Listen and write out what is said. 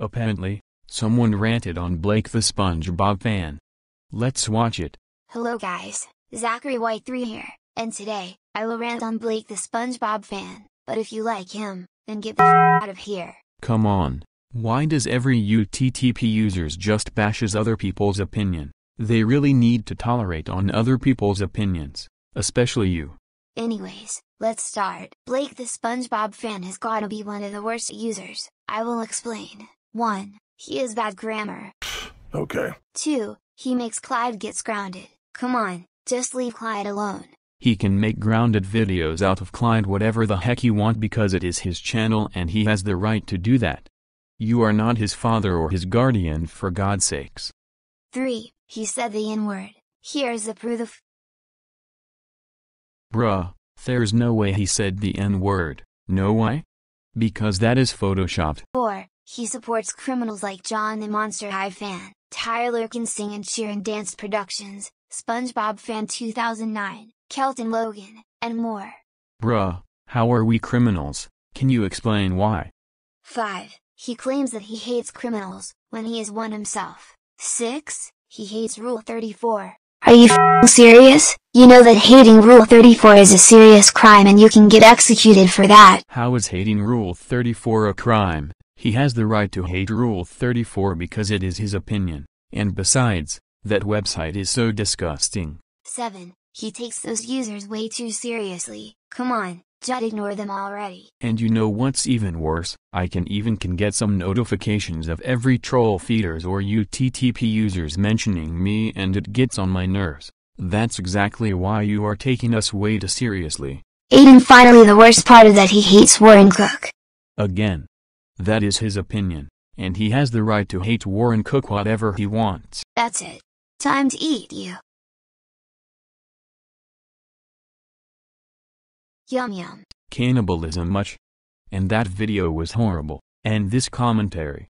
Apparently, someone ranted on Blake the SpongeBob fan. Let's watch it. Hello guys, Zachary White 3 here, and today, I will rant on Blake the SpongeBob fan, but if you like him, then get the f out of here. Come on. Why does every UTTP users just bashes other people's opinion? They really need to tolerate on other people's opinions, especially you. Anyways, let's start. Blake the SpongeBob fan has gotta be one of the worst users, I will explain. 1. He is bad grammar. Okay. 2. He makes Clyde gets grounded. Come on, just leave Clyde alone. He can make grounded videos out of Clyde whatever the heck he want because it is his channel and he has the right to do that. You are not his father or his guardian for God's sakes. 3. He said the N-word. Here's the proof. Of Bruh, there's no way he said the N-word, no why? Because that is photoshopped. 4. He supports criminals like John the Monster High fan, Tyler can sing and cheer and dance productions, SpongeBob fan 2009, Kelton Logan, and more. Bruh, how are we criminals? Can you explain why? 5. He claims that he hates criminals, when he is one himself. 6. He hates Rule 34. Are you f***ing serious? You know that hating Rule 34 is a serious crime and you can get executed for that. How is hating Rule 34 a crime? He has the right to hate Rule 34 because it is his opinion, and besides, that website is so disgusting. 7. He takes those users way too seriously, come on, just ignore them already. And you know what's even worse, I can even can get some notifications of every troll feeders or UTTP users mentioning me and it gets on my nerves. That's exactly why you are taking us way too seriously. 8 and finally the worst part is that he hates Warren Cook. Again. That is his opinion, and he has the right to hate Warren Cook whatever he wants. That's it. Time to eat you. Yum yum. Cannibalism much. And that video was horrible, and this commentary,